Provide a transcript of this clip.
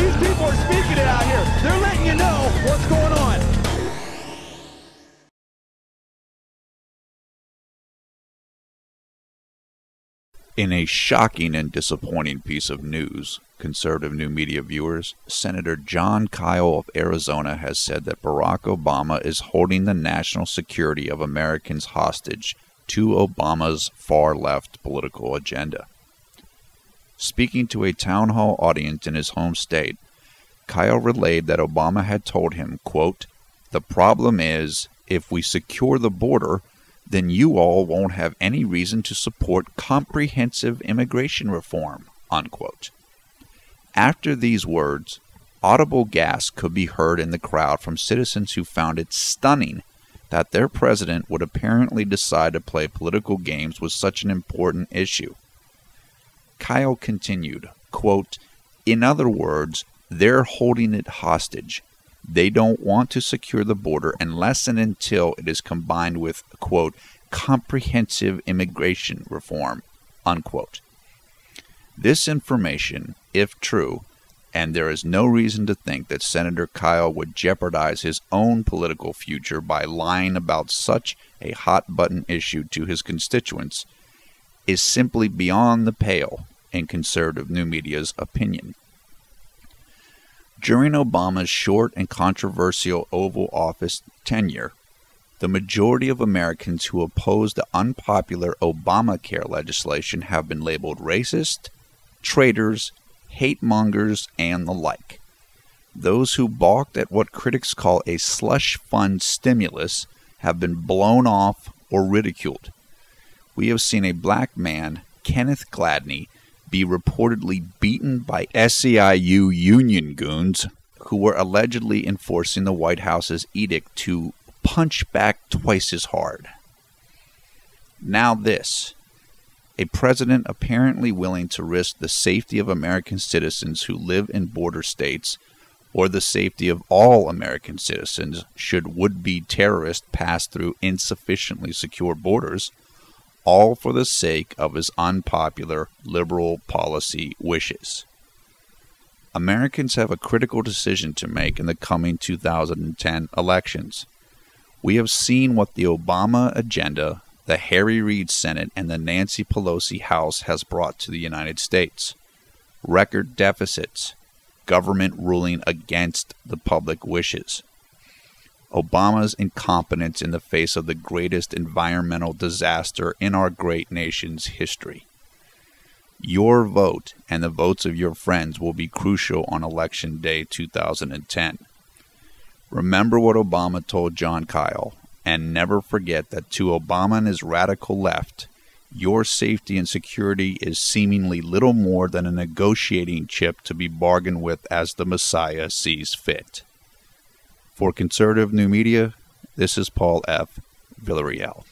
These people are speaking it out here. They're letting you know what's going on. In a shocking and disappointing piece of news, conservative new media viewers, Senator Jon Kyl of Arizona has said that Barack Obama is holding the national security of Americans hostage to Obama's far left political agenda. Speaking to a town hall audience in his home state, Kyl relayed that Obama had told him, quote, The problem is, if we secure the border, then you all won't have any reason to support comprehensive immigration reform. Unquote. After these words, audible gasps could be heard in the crowd from citizens who found it stunning that their president would apparently decide to play political games with such an important issue. Kyl continued, quote, In other words, they're holding it hostage. They don't want to secure the border unless and until it is combined with, quote, comprehensive immigration reform, unquote. This information, if true, and there is no reason to think that Senator Kyl would jeopardize his own political future by lying about such a hot button issue to his constituents, is simply beyond the pale in conservative new media's opinion. During Obama's short and controversial Oval Office tenure, the majority of Americans who oppose the unpopular Obamacare legislation have been labeled racist, traitors, hate mongers, and the like. Those who balked at what critics call a slush fund stimulus have been blown off or ridiculed. We have seen a black man, Kenneth Gladney, be reportedly beaten by SEIU union goons who were allegedly enforcing the White House's edict to punch back twice as hard. Now, this a president apparently willing to risk the safety of American citizens who live in border states or the safety of all American citizens should would be terrorists pass through insufficiently secure borders all for the sake of his unpopular liberal policy wishes. Americans have a critical decision to make in the coming 2010 elections. We have seen what the Obama agenda, the Harry Reid Senate, and the Nancy Pelosi House has brought to the United States record deficits, government ruling against the public wishes. Obama's incompetence in the face of the greatest environmental disaster in our great nation's history. Your vote and the votes of your friends will be crucial on Election Day 2010. Remember what Obama told Jon Kyl, and never forget that to Obama and his radical left, your safety and security is seemingly little more than a negotiating chip to be bargained with as the Messiah sees fit. For conservative new media, this is Paul F. Villarreal.